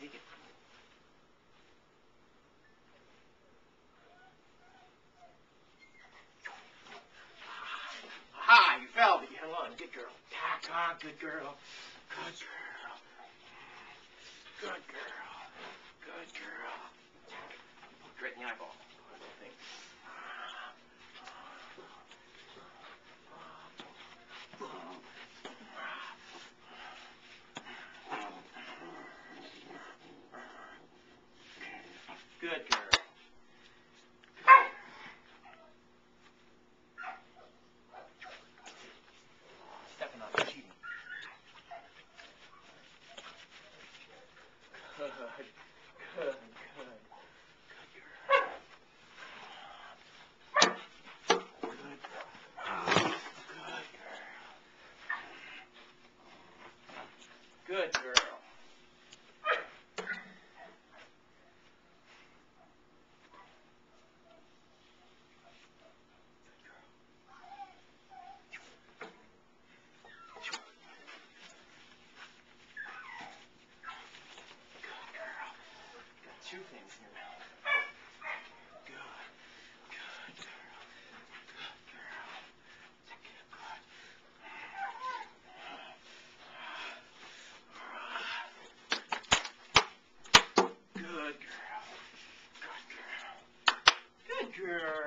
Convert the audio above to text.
take it from you. Ha! You fell, but you hung on. Good girl. Ah, good girl. Good girl. Good girl. Good girl. Look right in the eyeball. Good girl. Stepping on cheating. Good. Good. Good girl. Good girl. Good girl. two things in your mouth. Good. Good girl. Good girl. Good. Good. Good girl. Good girl. Good girl.